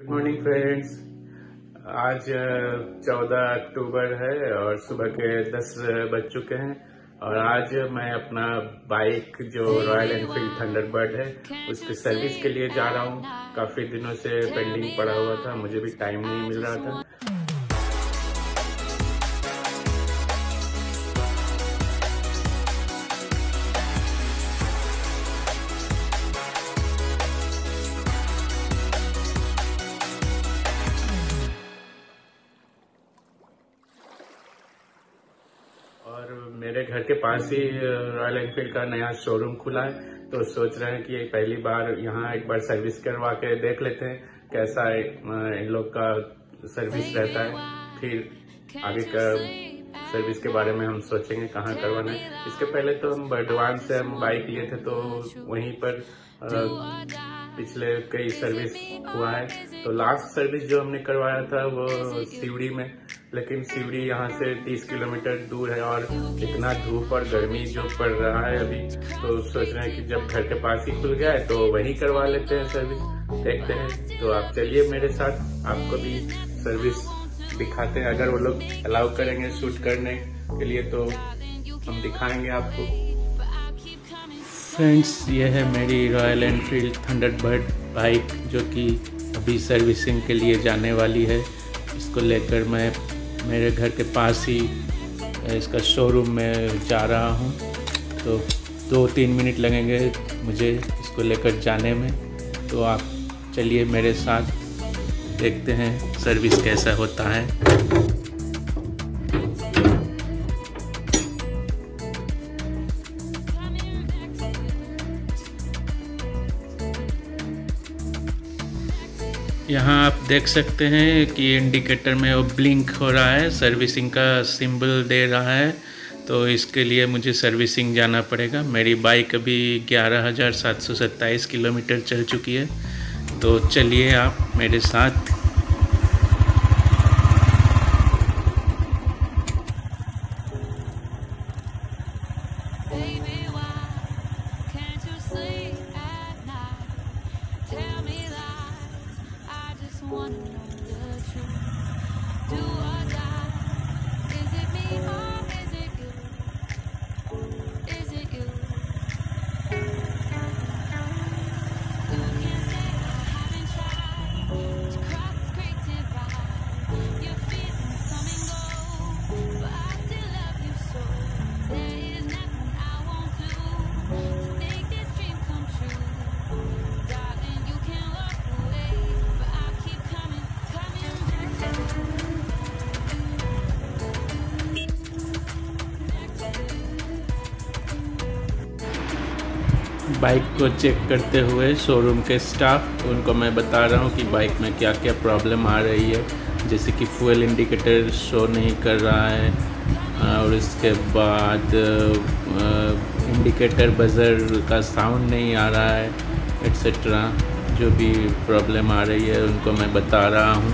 Good morning friends आज चौदह अक्टूबर है और सुबह के दस बज चुके हैं। और आज मैं अपना बाइक जो रॉयल एनफील्ड थंडरबर्ड है, उसकी सर्विस के लिए जा रहा हूँ। काफ़ी दिनों से पेंडिंग पड़ा हुआ था, मुझे भी टाइम नहीं मिल रहा था। मेरे घर के पास ही रॉयल एनफील्ड का नया शोरूम खुला है तो सोच रहे हैं कि पहली बार यहाँ एक बार सर्विस करवा के देख लेते हैं कैसा इन लोग का सर्विस रहता है। फिर आगे का सर्विस के बारे में हम सोचेंगे कहाँ करवाना है। इसके पहले तो हम बर्डवान से हम बाइक लिए थे तो वहीं पर पिछले कई सर्विस हुआ है। तो लास्ट सर्विस जो हमने करवाया था वो सीवड़ी में, लेकिन सीवड़ी यहाँ से 30 किलोमीटर दूर है और इतना धूप और गर्मी जो पड़ रहा है अभी तो सोच रहे हैं कि जब घर के पास ही खुल गया है तो वहीं करवा लेते हैं सर्विस देखते हैं। तो आप चलिए मेरे साथ, आपको भी सर्विस दिखाते हैं। अगर वो लोग अलाउ करेंगे शूट करने के लिए तो हम दिखाएँगे आपको। फ्रेंड्स ये है मेरी रॉयल एनफील्ड थंडरबर्ड बाइक जो कि अभी सर्विसिंग के लिए जाने वाली है। इसको लेकर मैं मेरे घर के पास ही इसका शोरूम में जा रहा हूँ। तो दो तीन मिनट लगेंगे मुझे इसको लेकर जाने में। तो आप चलिए मेरे साथ, देखते हैं सर्विस कैसा होता है। यहाँ आप देख सकते हैं कि इंडिकेटर में वो ब्लिंक हो रहा है, सर्विसिंग का सिंबल दे रहा है तो इसके लिए मुझे सर्विसिंग जाना पड़ेगा। मेरी बाइक अभी ग्यारह हज़ार सात सौ सत्ताईस किलोमीटर चल चुकी है तो चलिए आप मेरे साथ बाइक को चेक करते हुए शोरूम के स्टाफ उनको मैं बता रहा हूँ कि बाइक में क्या क्या प्रॉब्लम आ रही है। जैसे कि फ्यूल इंडिकेटर शो नहीं कर रहा है और इसके बाद इंडिकेटर बज़र का साउंड नहीं आ रहा है एट्सट्रा जो भी प्रॉब्लम आ रही है, उनको मैं बता रहा हूँ।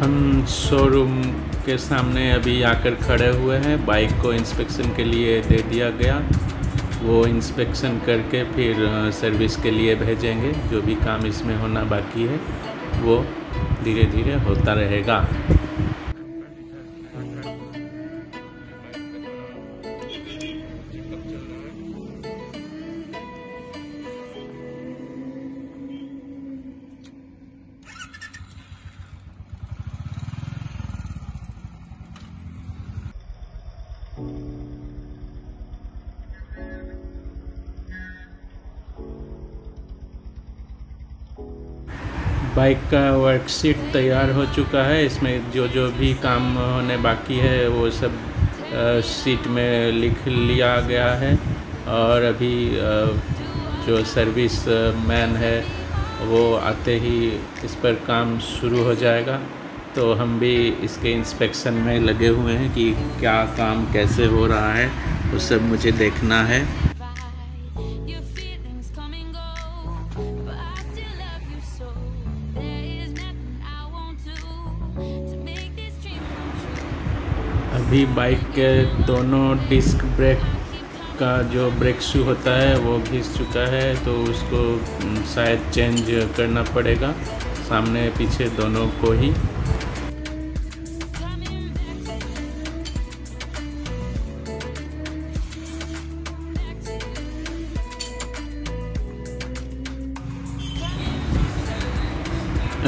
हम शोरूम के सामने अभी आकर खड़े हुए हैं। बाइक को इंस्पेक्शन के लिए दे दिया गया। वो इंस्पेक्शन करके फिर सर्विस के लिए भेजेंगे। जो भी काम इसमें होना बाकी है, वो धीरे धीरे होता रहेगा। बाइक का वर्कशीट तैयार हो चुका है। इसमें जो जो भी काम होने बाकी है, वो सब सीट में लिख लिया गया है। और अभी जो सर्विस मैन है, वो आते ही इस पर काम शुरू हो जाएगा। तो हम भी इसके इंस्पेक्शन में लगे हुए हैं कि क्या काम कैसे हो रहा है, वो सब मुझे देखना है। अभी बाइक के दोनों डिस्क ब्रेक का जो ब्रेक शू होता है, वो घिस चुका है तो उसको शायद चेंज करना पड़ेगा। सामने पीछे दोनों को ही।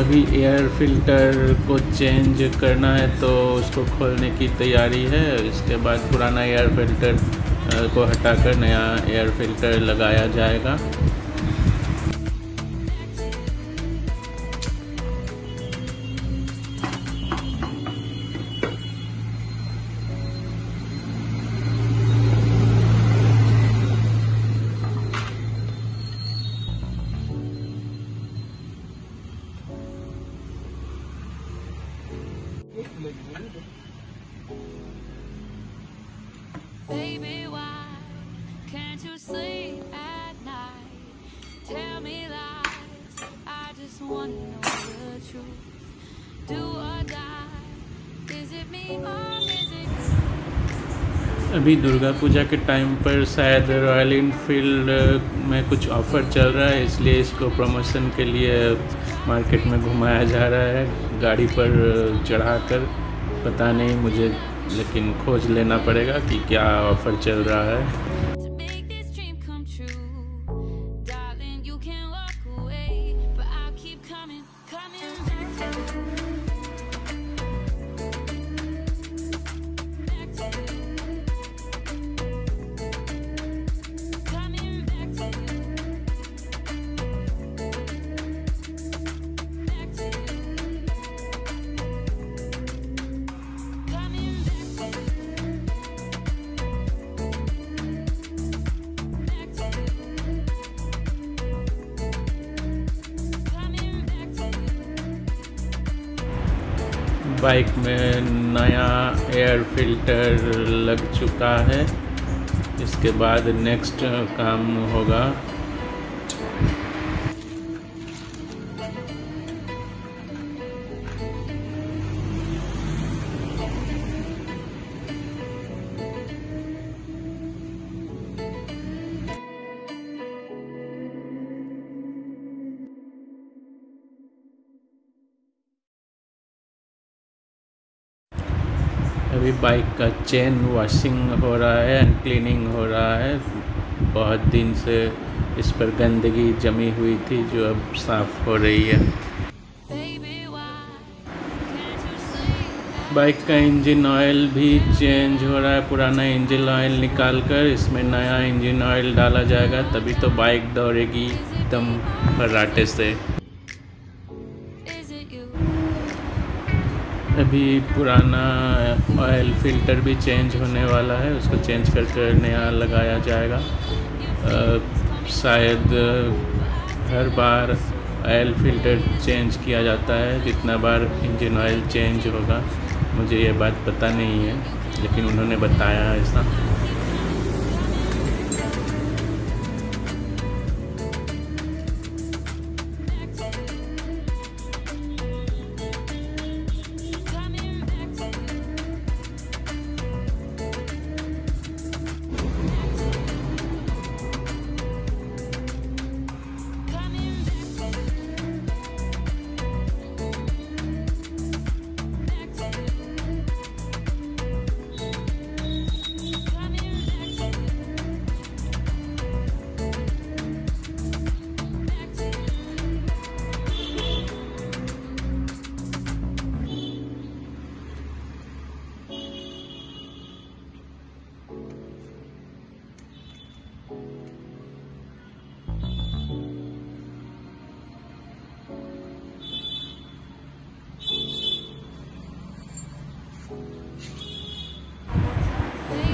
अभी एयर फ़िल्टर को चेंज करना है तो उसको खोलने की तैयारी है। इसके बाद पुराना एयर फ़िल्टर को हटाकर नया एयर फ़िल्टर लगाया जाएगा। To know the truth. Do or die. Is it me or is it अभी दुर्गा पूजा के टाइम पर शायद रॉयल इनफील्ड में कुछ ऑफ़र चल रहा है, इसलिए इसको प्रमोशन के लिए मार्केट में घुमाया जा रहा है, गाड़ी पर चढ़ाकर पता नहीं मुझे, लेकिन खोज लेना पड़ेगा कि क्या ऑफ़र चल रहा है Música बाइक में नया एयर फ़िल्टर लग चुका है। इसके बाद नेक्स्ट काम होगा। अभी बाइक का चेन वॉशिंग हो रहा है एंड क्लीनिंग हो रहा है। बहुत दिन से इस पर गंदगी जमी हुई थी जो अब साफ़ हो रही है? बाइक का इंजन ऑयल भी चेंज हो रहा है। पुराना इंजन ऑयल निकाल कर इसमें नया इंजन ऑयल डाला जाएगा, तभी तो बाइक दौड़ेगी एकदम फर्राटे से। अभी पुराना ऑयल फ़िल्टर भी चेंज होने वाला है, उसको चेंज कर कर नया लगाया जाएगा। शायद हर बार ऑयल फ़िल्टर चेंज किया जाता है, जितना बार इंजन ऑयल चेंज होगा, मुझे ये बात पता नहीं है, लेकिन उन्होंने बताया ऐसा।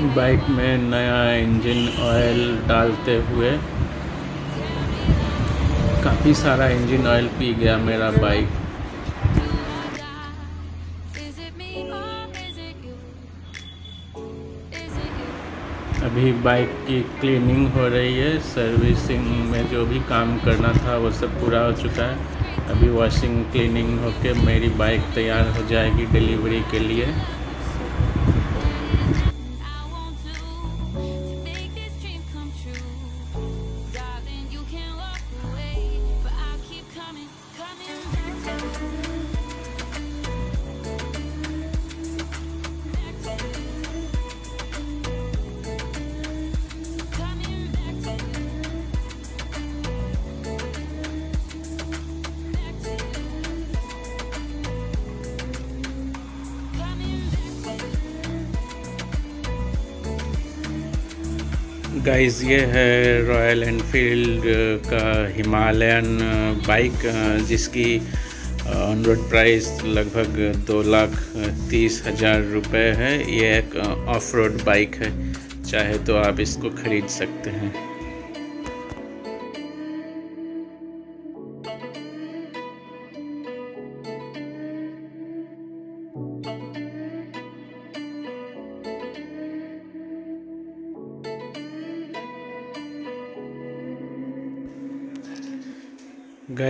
बाइक में नया इंजन ऑयल डालते हुए काफ़ी सारा इंजन ऑयल पी गया मेरा बाइक? अभी बाइक की क्लीनिंग हो रही है, सर्विसिंग में जो भी काम करना था वो सब पूरा हो चुका है अभी वॉशिंग क्लीनिंग होके मेरी बाइक तैयार हो जाएगी डिलीवरी के लिए गाइस ये है रॉयल एनफील्ड का हिमालयन बाइक जिसकी ऑन रोड प्राइस लगभग दो लाख तीस हज़ार रुपये है। ये एक ऑफ़ रोड बाइक है। चाहे तो आप इसको ख़रीद सकते हैं।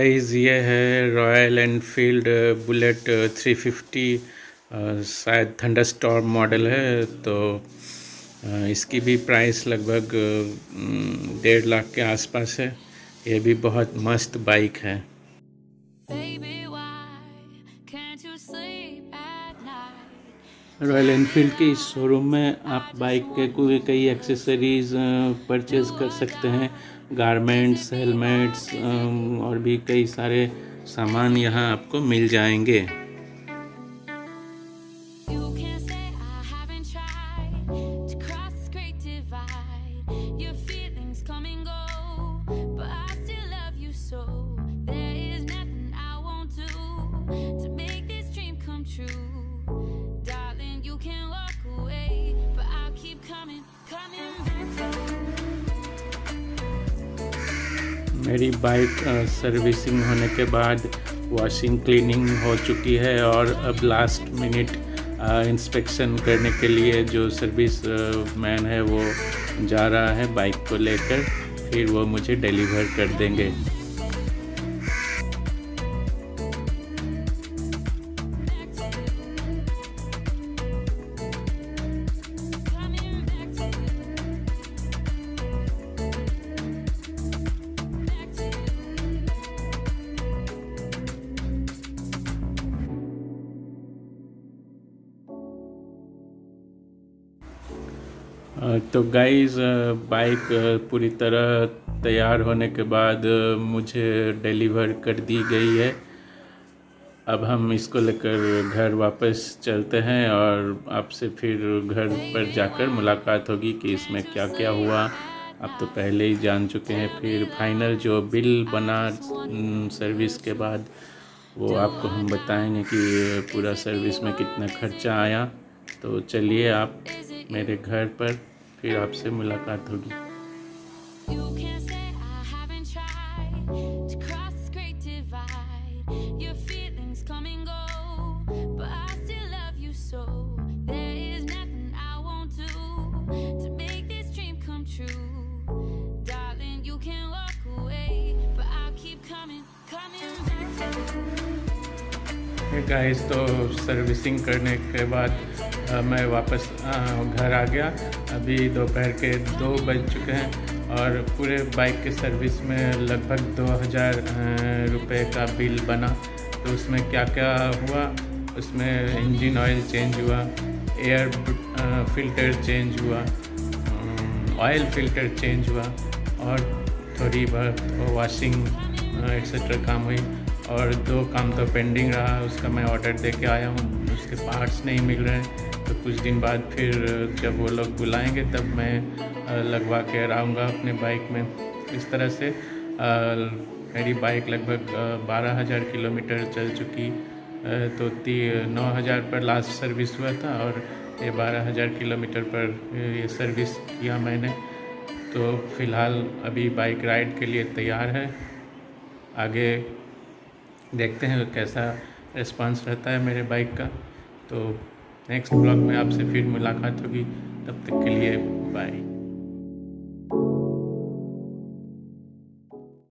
गाइस ये है रॉयल एनफील्ड बुलेट 350 शायद थंडर स्टॉर्म मॉडल है तो इसकी भी प्राइस लगभग डेढ़ लाख के आसपास है। ये भी बहुत मस्त बाइक है। रॉयल एनफील्ड के इस शोरूम में आप बाइक के कोई कई एक्सेसरीज परचेज कर सकते हैं। गारमेंट्स हेलमेट्स और भी कई सारे सामान यहाँ आपको मिल जाएँगे। मेरी बाइक सर्विसिंग होने के बाद वॉशिंग क्लीनिंग हो चुकी है और अब लास्ट मिनट इंस्पेक्शन करने के लिए जो सर्विस मैन है वो जा रहा है बाइक को लेकर, फिर वो मुझे डिलीवर कर देंगे। तो गाइस बाइक पूरी तरह तैयार होने के बाद मुझे डिलीवर कर दी गई है। अब हम इसको लेकर घर वापस चलते हैं और आपसे फिर घर पर जाकर मुलाकात होगी कि इसमें क्या क्या हुआ। आप तो पहले ही जान चुके हैं, फिर फाइनल जो बिल बना सर्विस के बाद, वो आपको हम बताएँगे कि पूरा सर्विस में कितना खर्चा आया। तो चलिए आप मेरे घर पर फिर आपसे मुलाकात होगी। गाइस तो सर्विसिंग करने के बाद आ, मैं वापस आ, घर आ गया। अभी दोपहर के दो बज चुके हैं और पूरे बाइक के सर्विस में लगभग दो हज़ार रुपये का बिल बना। तो उसमें क्या क्या हुआ? उसमें इंजन ऑयल चेंज हुआ, एयर फ़िल्टर चेंज हुआ ऑयल फ़िल्टर चेंज हुआ और थोड़ी बहुत वॉशिंग एक्सेट्रा काम हुई। और दो काम तो पेंडिंग रहा, उसका मैं ऑर्डर दे के आया हूँ, उसके पार्ट्स नहीं मिल रहे हैं। तो कुछ दिन बाद फिर जब वो लोग बुलाएँगे, तब मैं लगवा के आऊँगा अपने बाइक में। इस तरह से मेरी बाइक लगभग बारह हज़ार किलोमीटर चल चुकी। तो ती नौ हज़ार पर लास्ट सर्विस हुआ था और ये बारह हज़ार किलोमीटर पर ये सर्विस किया मैंने। तो फ़िलहाल अभी बाइक राइड के लिए तैयार है। आगे देखते हैं कैसा रिस्पांस रहता है मेरे बाइक का। तो नेक्स्ट ब्लॉग में आपसे फिर मुलाकात होगी तब तक के लिए बाय